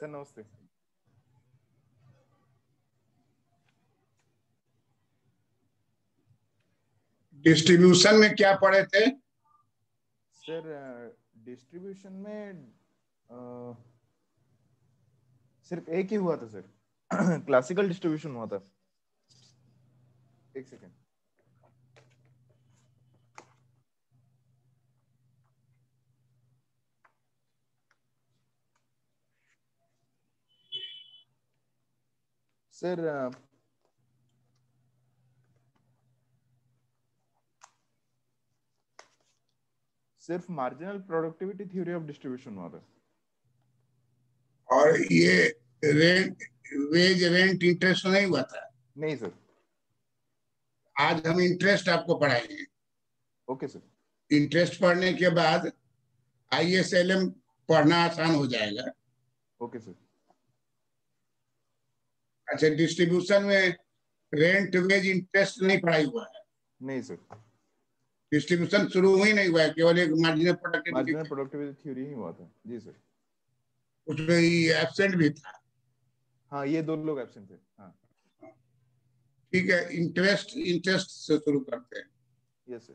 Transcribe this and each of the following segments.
Sir नमस्ते distribution में क्या पढ़े थे? सर डिस्ट्रीब्यूशन में अ, सिर्फ़ एक ही हुआ था सर क्लासिकल डिस्ट्रीब्यूशन हुआ था। एक सेकेंड सर सिर्फ़ marginal productivity theory of distribution हुआ था और ये रेंट वेज रेंट इंटरेस्ट नहीं हुआ था? नहीं सर आज हम इंटरेस्ट आपको पढ़ाएँगे। ओके सर इंटरेस्ट पढ़ने के बाद आईएसएलएम पढ़ना आसान हो जाएगा। ओके सर अच्छा डिस्ट्रीब्यूशन में रेंट वेज इंटरेस्ट नहीं पढ़ाई हुआ है? नहीं सर डिस्ट्रीब्यूशन शुरू ही नहीं हुआ है केवल एक marginal productivity marginal productivity theory ही हुआ था। जी सर उसमें एबसेंट भी था। हाँ ये दो लोग एब्सेंट थे। हाँ। ठीक है इंटरेस्ट इंटरेस्ट से शुरू करते हैं। Yes sir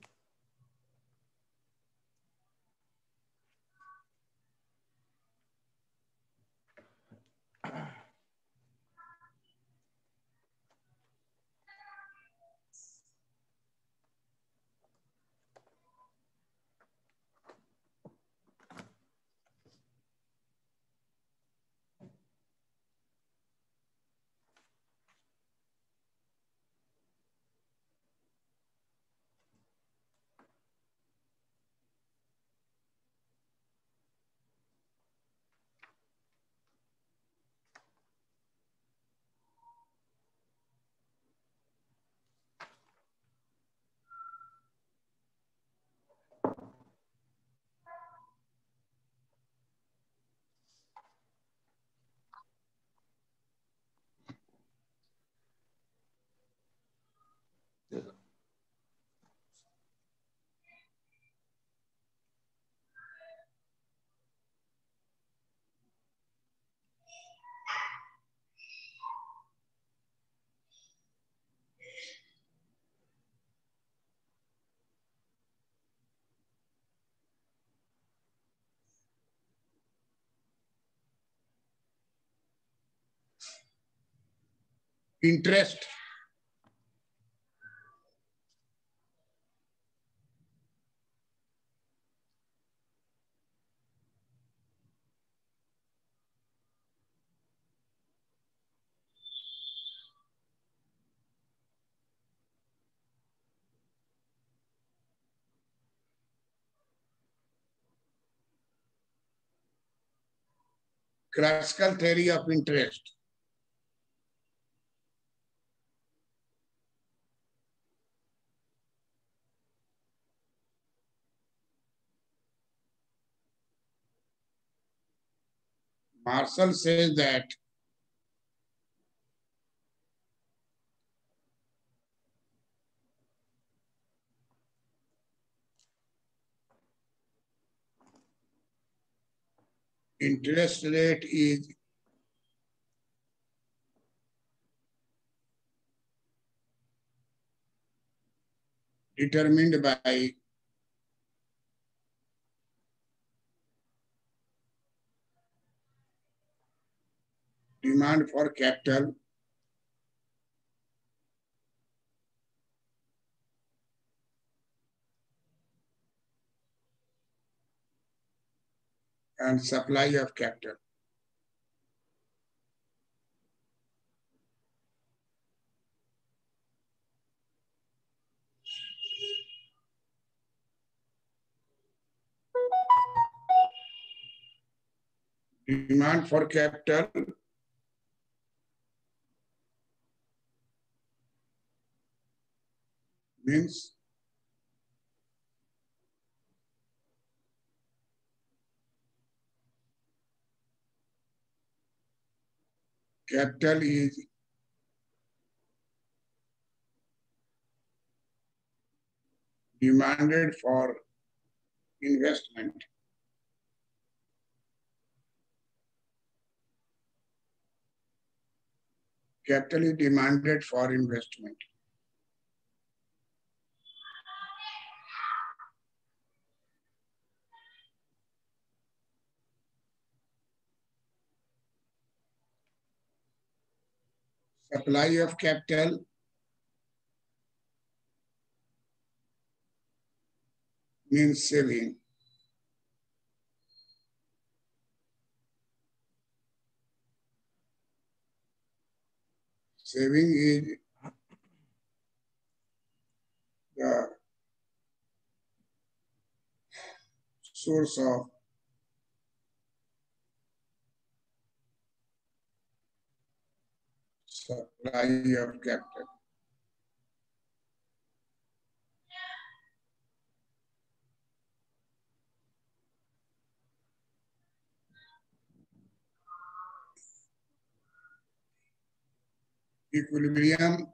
Interest. Classical theory of interest. Marshall says that interest rate is determined by demand for capital and supply of capital. Demand for capital means capital is demanded for investment. Capital is demanded for investment. Supply of capital means saving. Saving is the source of supply of capital. Equilibrium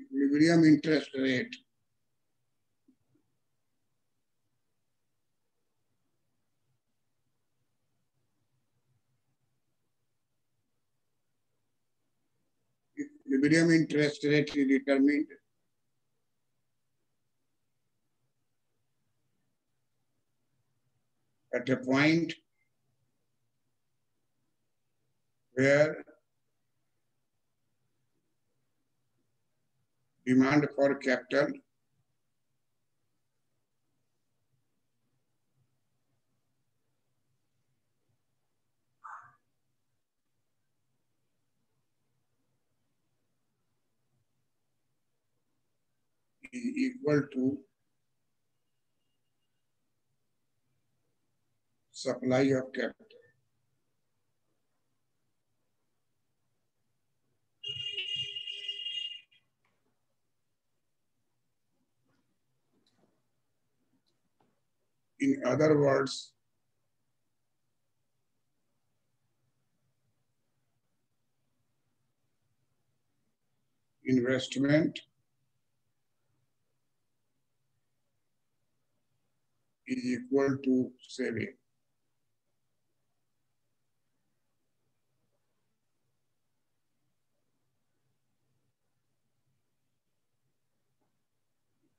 equilibrium interest rate equilibrium interest rate is determined. At a point where demand for capital equal to supply of capital. In other words, investment is equal to saving.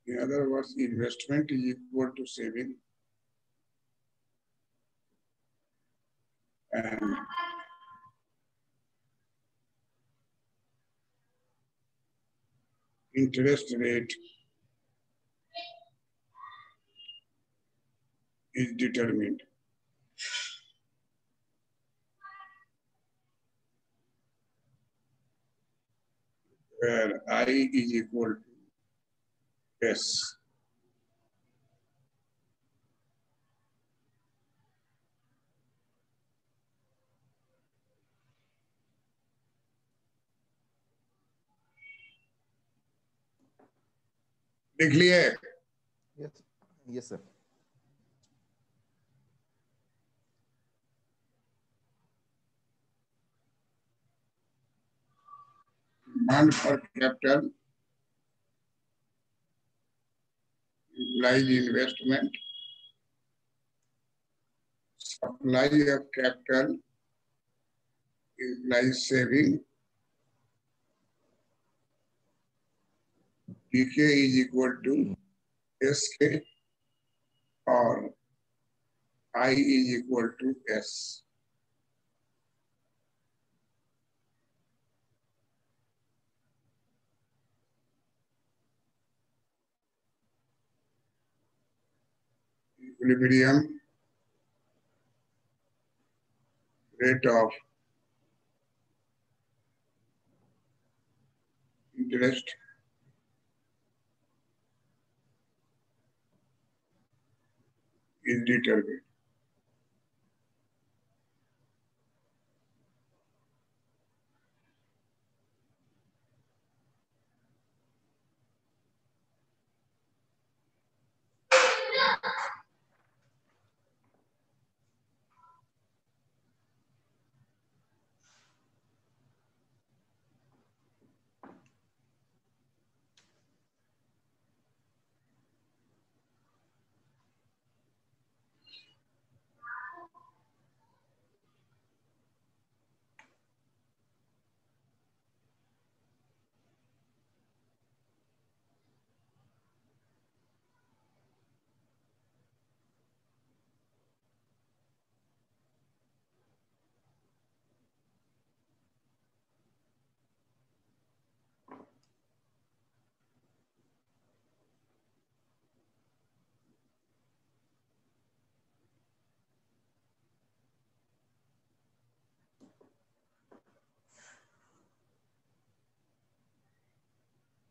In other words, investment is equal to saving. And interest rate is determined. Where I is equal to S. लिख लिए Yes. Yes, sir. demand for capital implies investment. Supply of capital implies saving. PK is equal to SK or I is equal to S. equilibrium rate of interest is determined.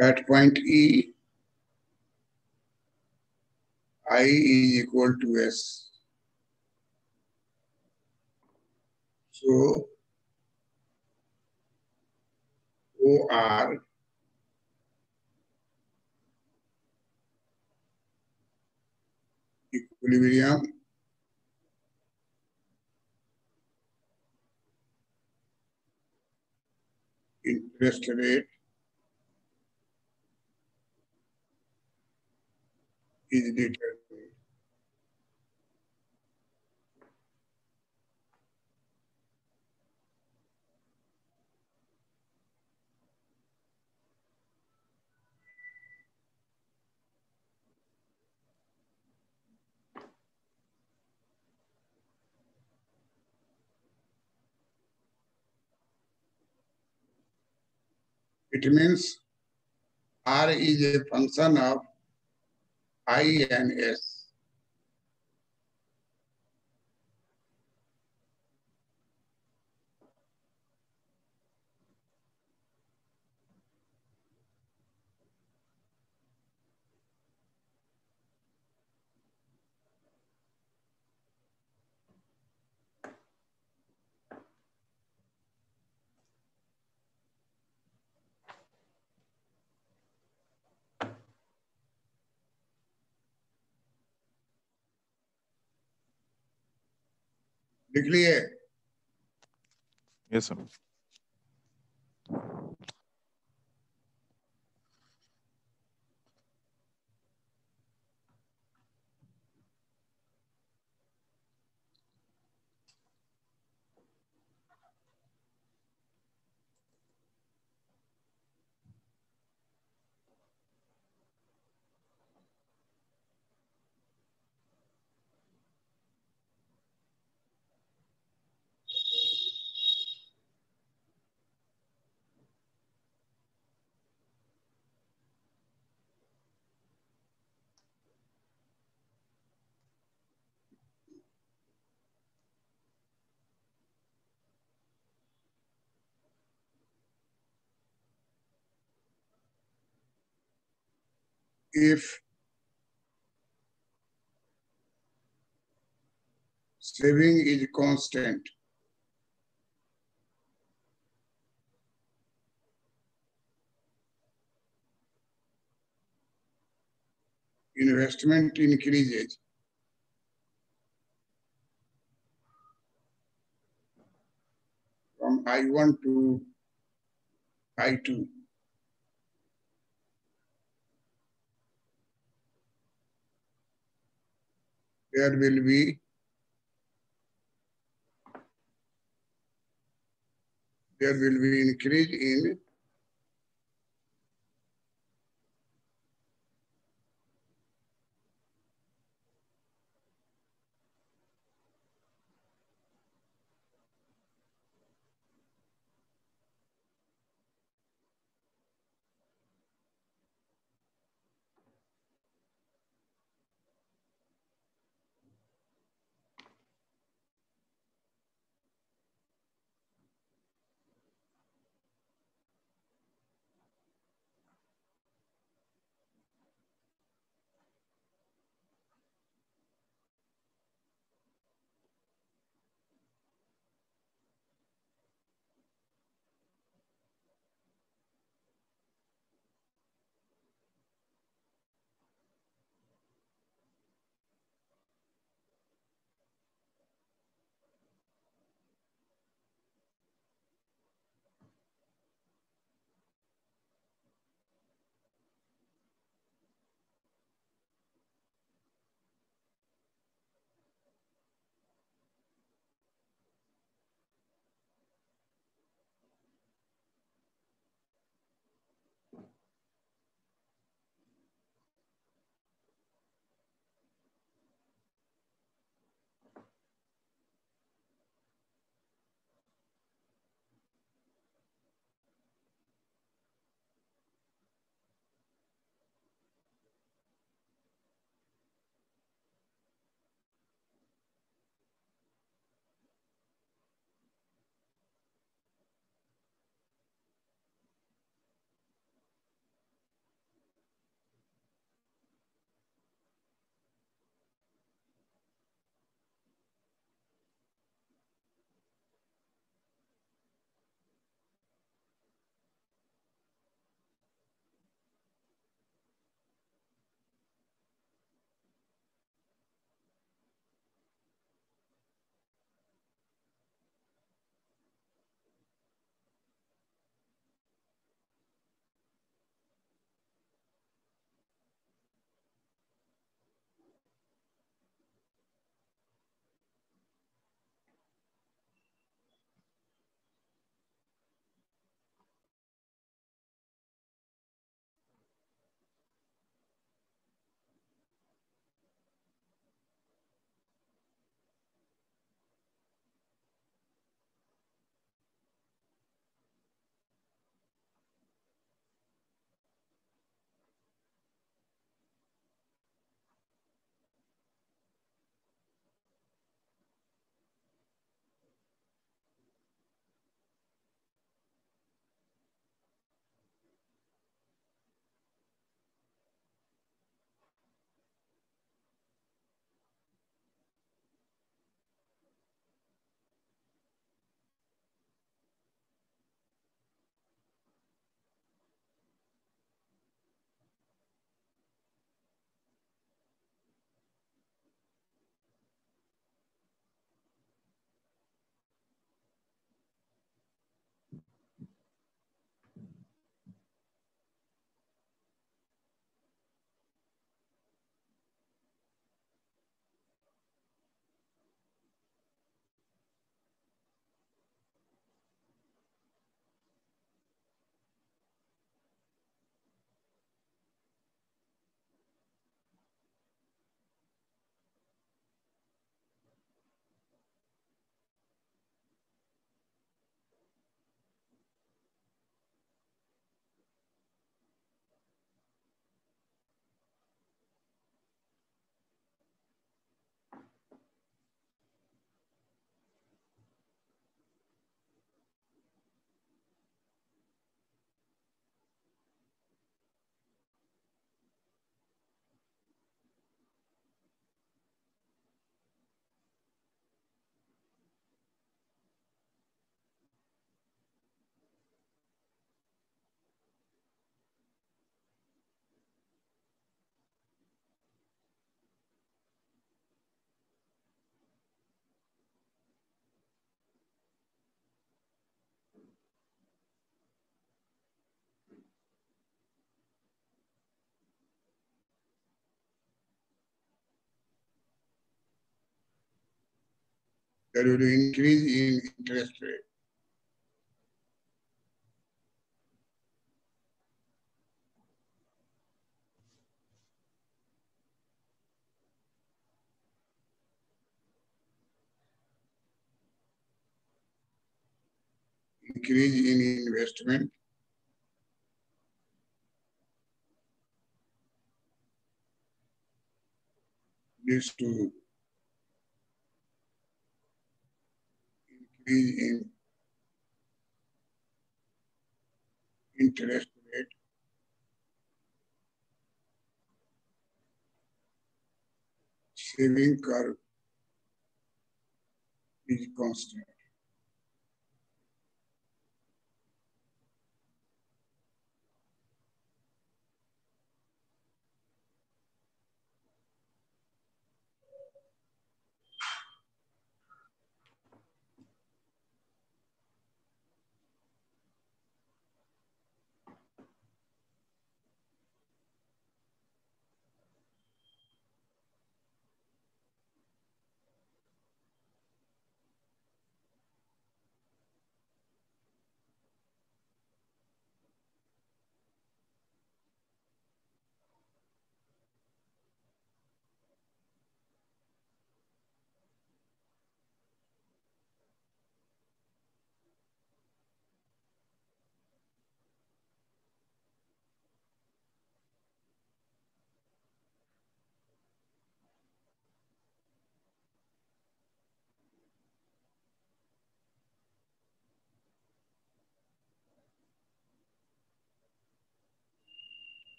At point E, I is equal to S. So OR equilibrium interest rate is determined. It means R is a function of I लिख लिए yes sir if saving is constant investment increases. From I1 to I2 there will be there will be increase in there will be increase in interest rate. Increase in investment. Leads to increase in interest rate. Saving curve is constant.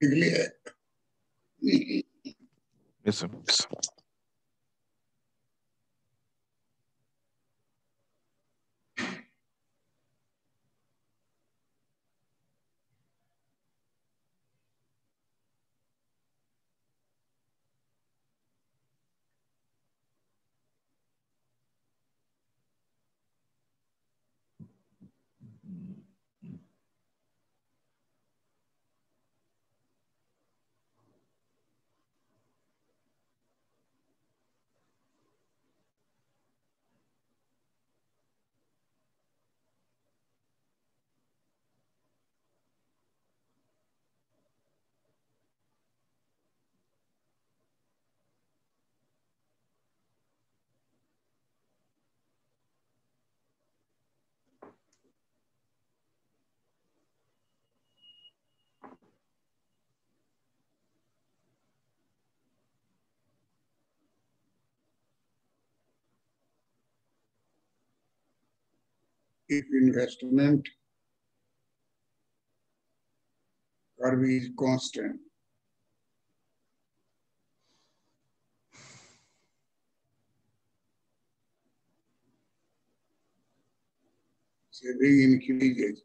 Yes, sir. Investment curve is constant, saving increases.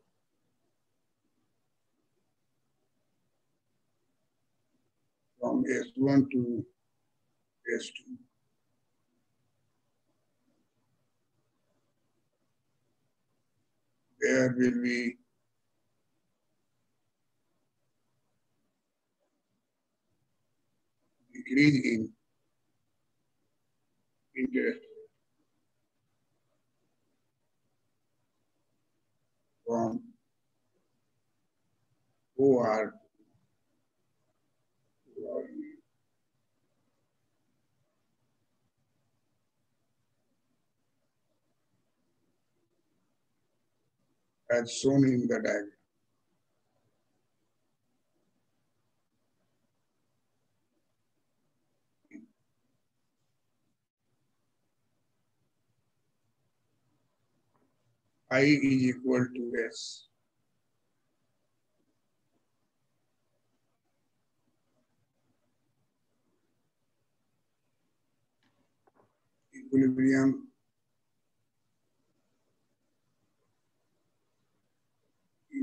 From S1 to S2. There will be decrease in interest from OR to OR. As shown in the diagram. I is equal to S. Equilibrium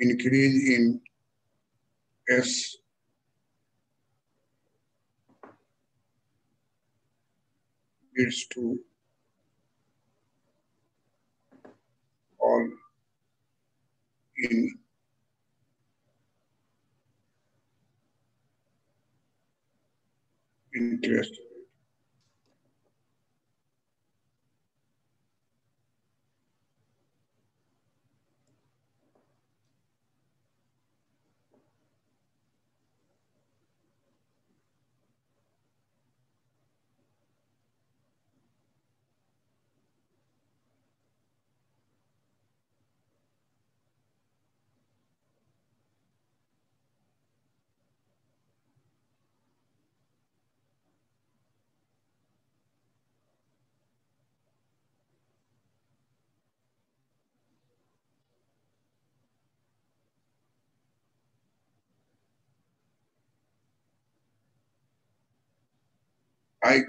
Increase in S. Leads to all in interest rate. I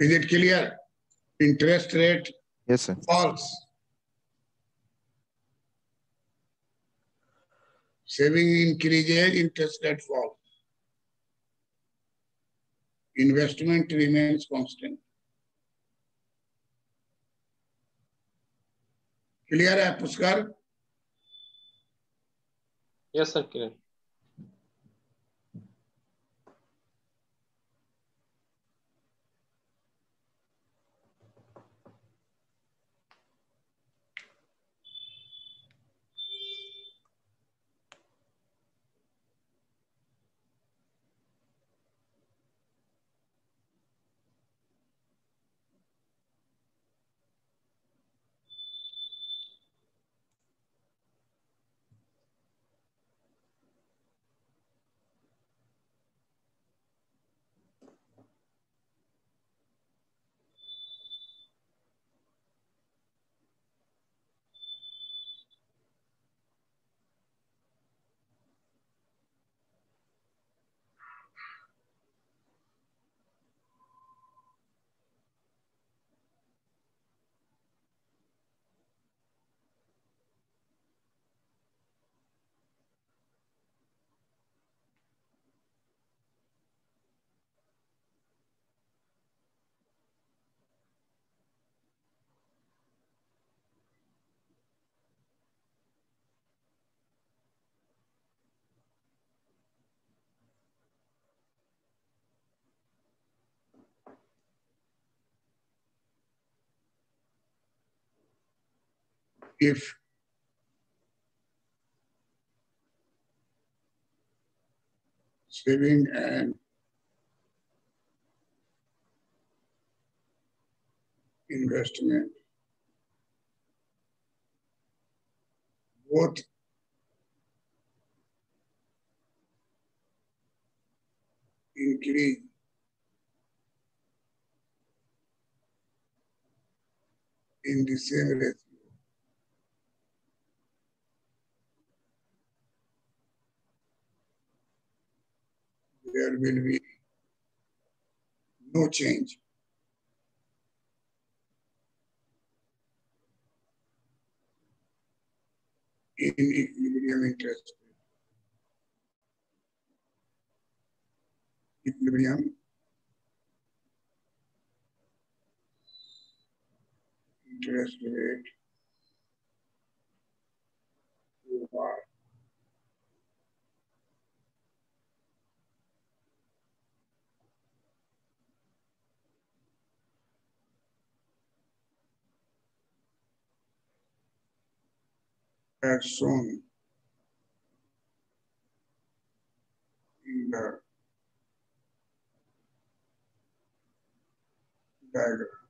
is it clear? Interest rate Yes, sir. falls. Saving increases, interest rate falls. Investment remains constant. Clear है Pushkar? Yes sir clear if saving and investment both increase in the same ratio there will be no change. In equilibrium interest. Equilibrium. Interest rate. As in the diagram.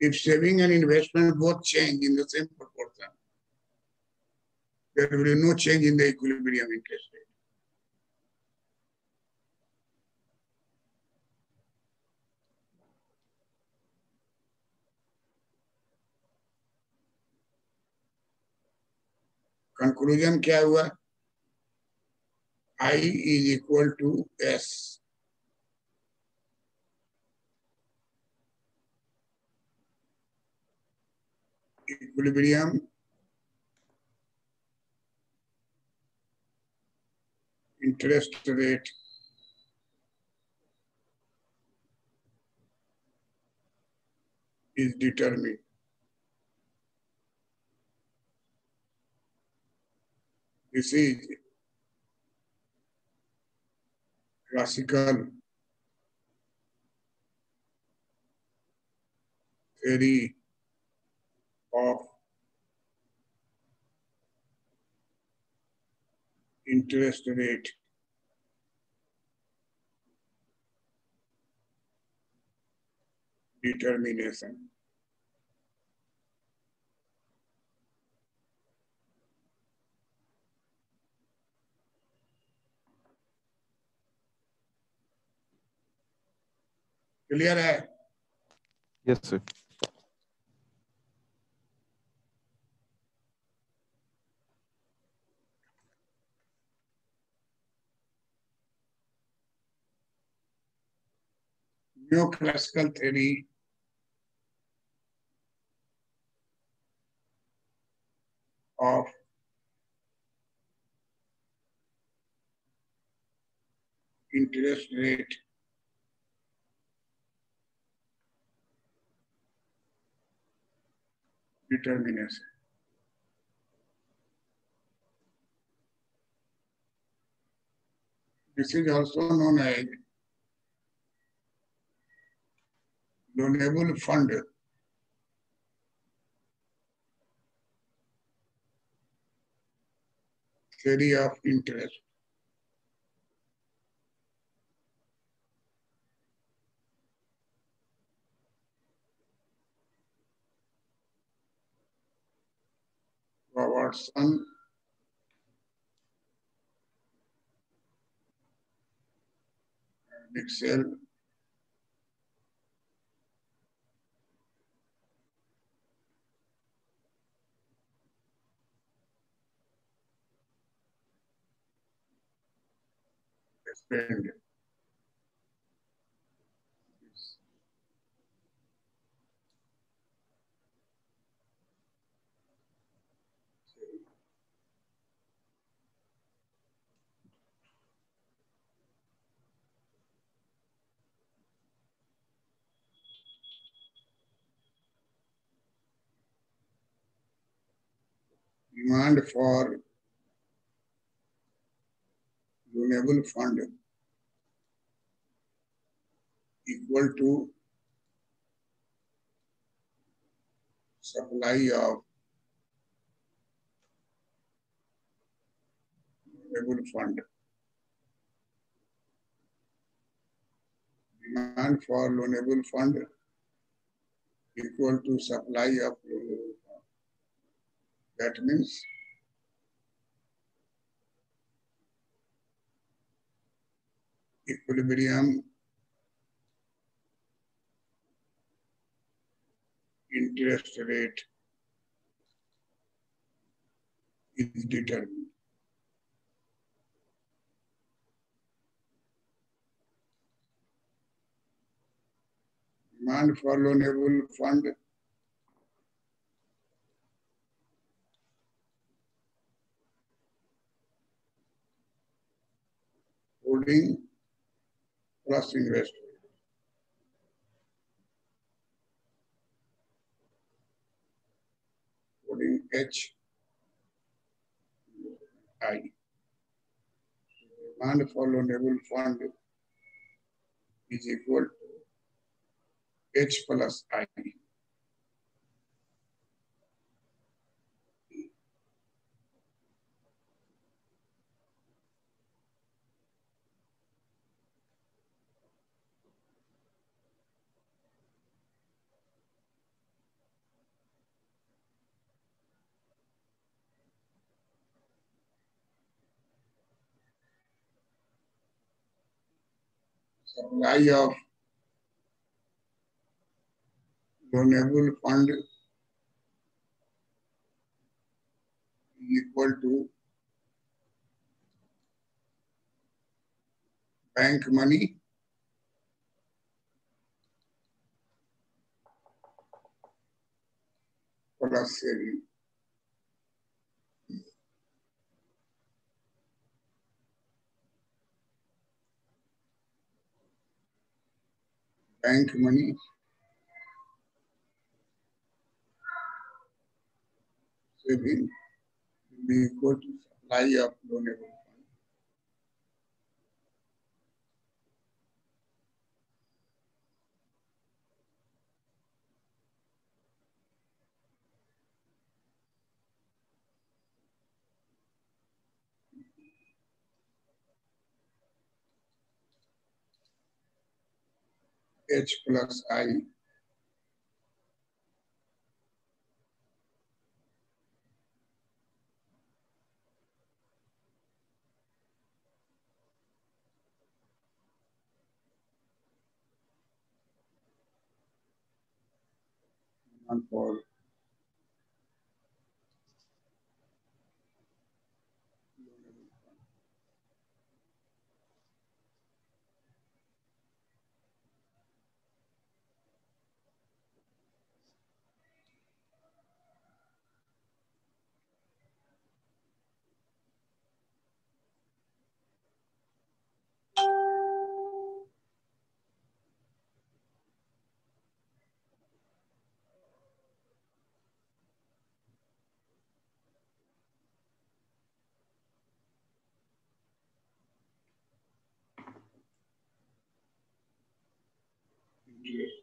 If saving and investment both change in the same proportion, there will be no change in the equilibrium interest rate. Conclusion क्या हुआ I is equal to S. Equilibrium interest rate. Is determined. This is classical. Theory of interest rate determination. Clear है Yes, sir. Neoclassical theory of interest rate determination. This is also known as loanable fund. Theory of interest. Robertson Wicksell explained. Demand for loanable fund equal to supply of loanable fund. Demand for loanable fund equal to supply of loanable fund. That means equilibrium interest rate is determined. Demand for loanable fund holding plus investment. H I. Demand for loanable fund is equal to H plus I. supply of loanable fund equal to bank money plus saving. Bank money. Saving will be equal to supply of loanable H plus I. For interest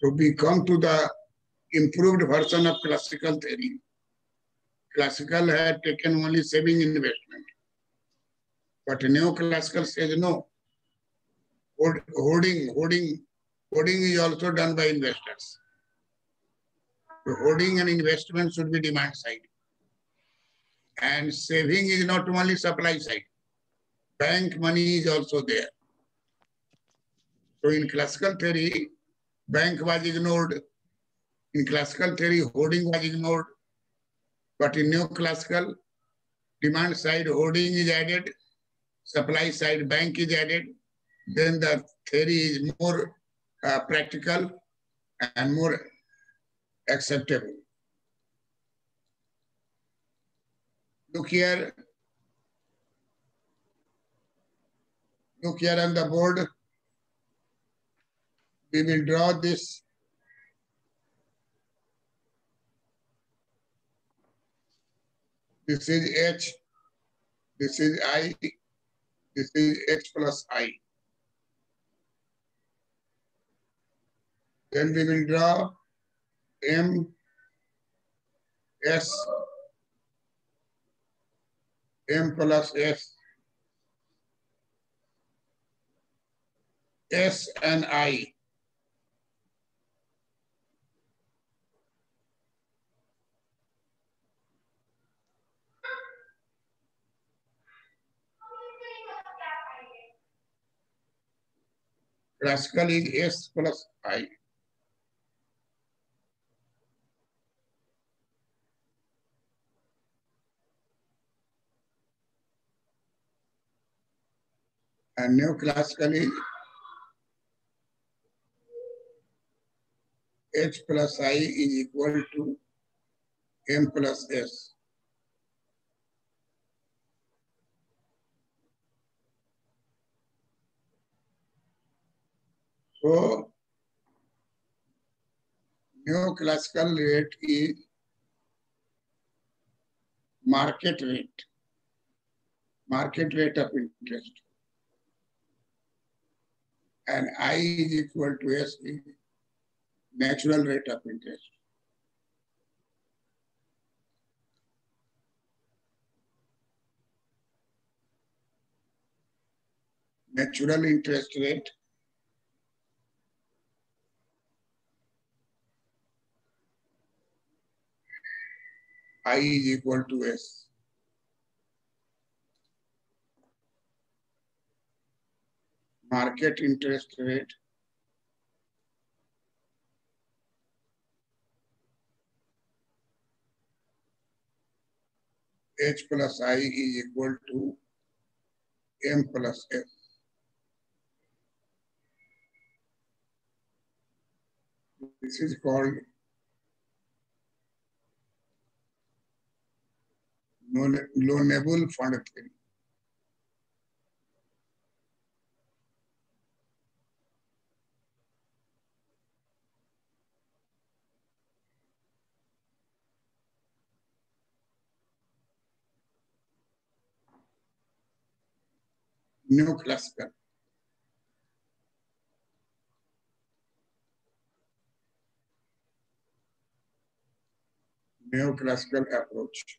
So we come to the improved version of classical theory. Classical had taken only saving investment. But neoclassical says no. Hold- Hoarding, hoarding, hoarding is also done by investors. So hoarding and investment should be demand side. And saving is not only supply side. Bank money is also there. So in classical theory, bank was ignored. In classical theory, hoarding was ignored. But in neoclassical, demand side hoarding is added, supply side bank is added, then the theory is more uh, practical and more acceptable. Look here. Look here on the board. We will draw this This is H, this is I, this is H plus I. Then we will draw M, S, M plus S, S and I. Classical S plus I. And neoclassical is H plus I is equal to M plus S. को new classical rate की market rate market rate of interest and I is equal to S natural rate of interest natural interest rate I is equal to S. Market interest rate H plus I is equal to M plus F. This is called loanable fund theory. Neoclassical. Neoclassical approach.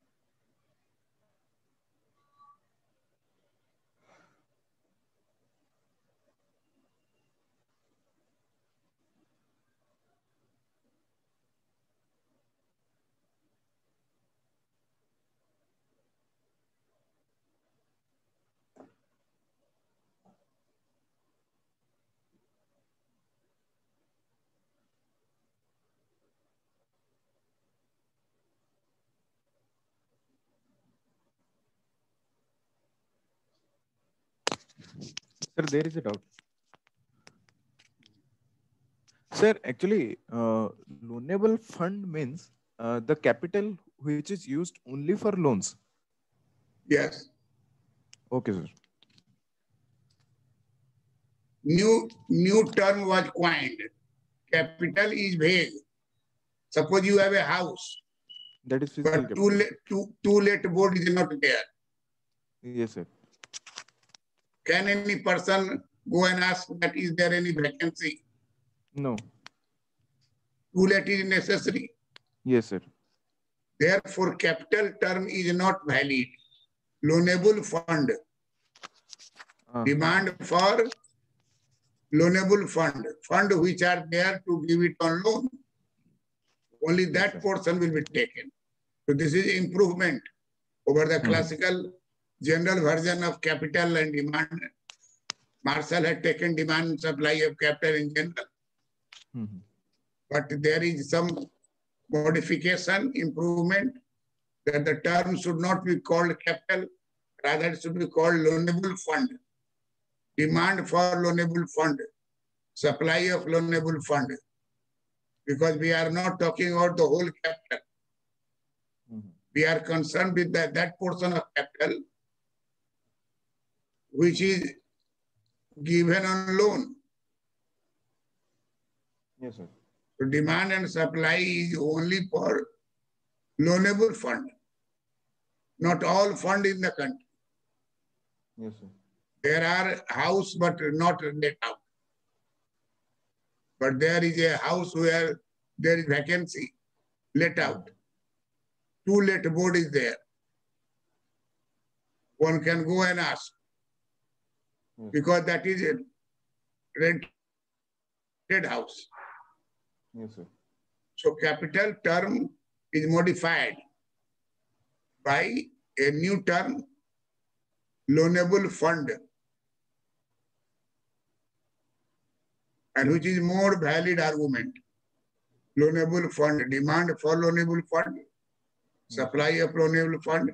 Sir, there is a doubt. Sir, actually, uh, loanable fund means uh, the capital which is used only for loans. Yes. Okay, sir. New new term was coined. Capital is vague. Suppose you have a house, That is physical but capital. two let two two let board is not there. Yes, sir. Can any person go and ask that is there any vacancy? No. To let is necessary. Yes, sir. Therefore, capital term is not valid. Loanable fund. Uh, Demand for loanable fund. Fund which are there to give it on loan. Only that portion will be taken. So this is improvement over the Mhm. classical general version of capital and demand. Marshall had taken demand and supply of capital in general. mhm. but there is some modification, improvement, that the term should not be called capital, rather it should be called loanable fund. Demand for loanable fund, supply of loanable fund. Because we are not talking about the whole capital. Mhm. We are concerned with that, that portion of capital which is given on loan. Yes, sir. So demand and supply is only for loanable fund. Not all fund in the country. Yes, sir. There are house but not let out. But there is a house where there is vacancy, let out. Two let board is there. One can go and ask Yes. because that is a rented house. Yes, sir. So capital term is modified by a new term, loanable fund. And which is more valid argument. Loanable fund, demand for loanable fund, hmm. supply of loanable fund,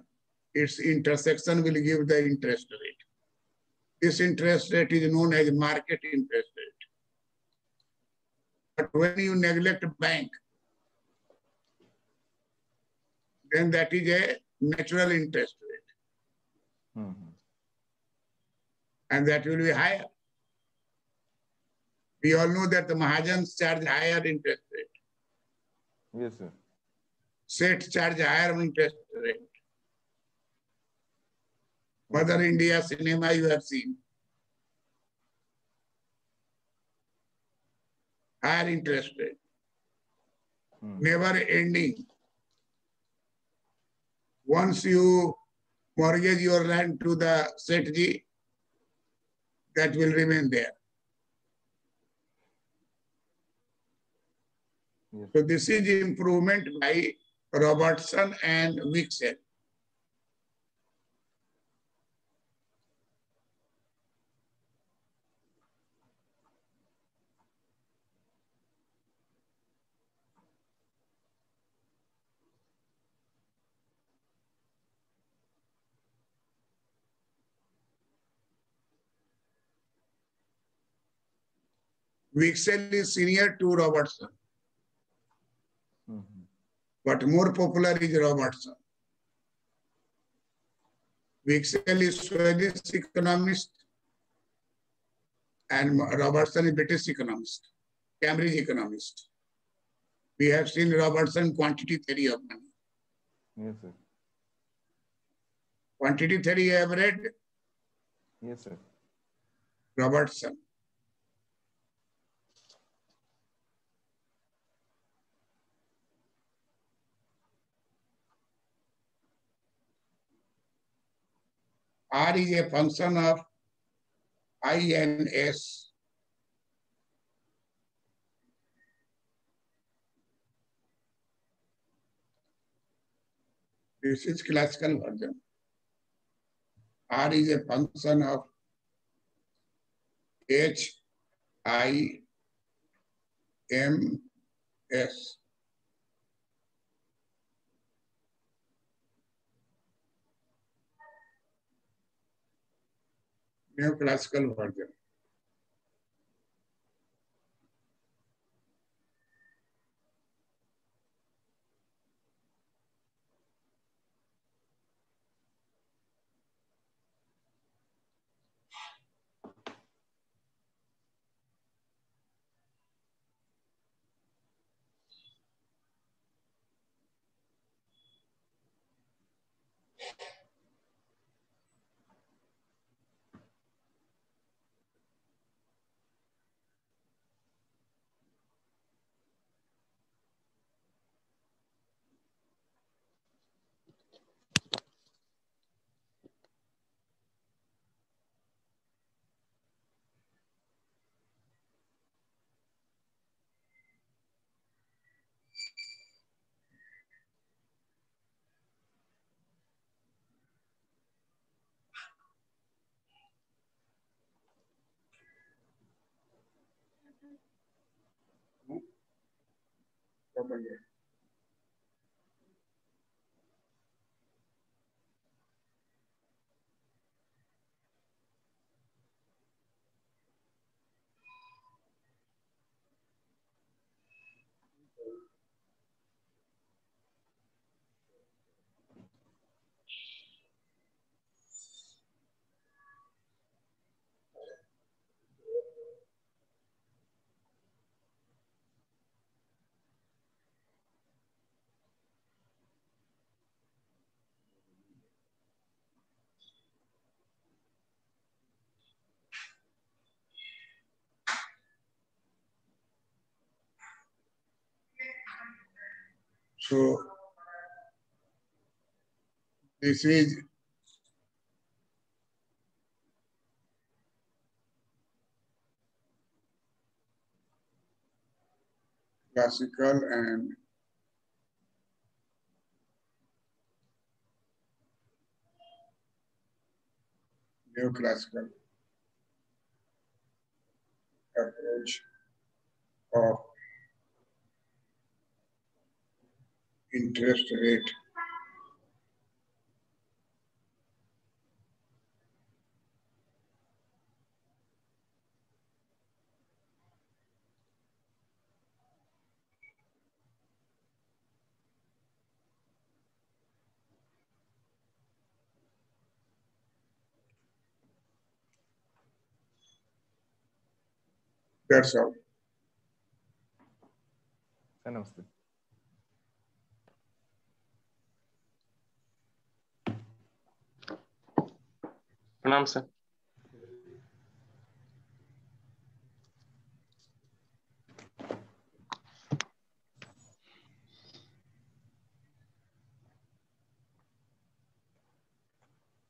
its intersection will give the interest rate. This interest rate is known as market interest rate. But when you neglect bank, then that is a natural interest rate Mhm. and that will be higher. We all know that the Mahajans charge higher interest rate. Yes, sir. Sets charge higher interest rate. Mother India cinema you have seen. Higher interest rate, Mhm. never ending. Once you mortgage your land to the Setji, that will remain there. Yes. So this is improvement by Robertson and Wicksell. Wicksell is senior to Robertson. Mhm. but more popular is Robertson. Wicksell is Swedish economist and Robertson is British economist, Cambridge economist. We have seen Robertson quantity theory of money. Yes, sir. Quantity theory you have read Yes, sir. Robertson. R is a function of I and S. This is classical version. R is a function of H I M S. Neoclassical version. somewhere. So this is classical and neoclassical approach of interest rate. That's all. Namaste. Vamos.